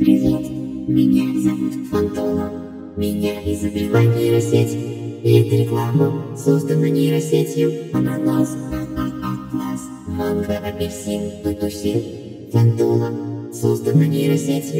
Привет, меня зовут Фантома. Меня изобрела нейросеть. И эта реклама создана нейросетью Ананас, Атлас, Манго, Апельсин, Тутусин, Фантома. Создана нейросетью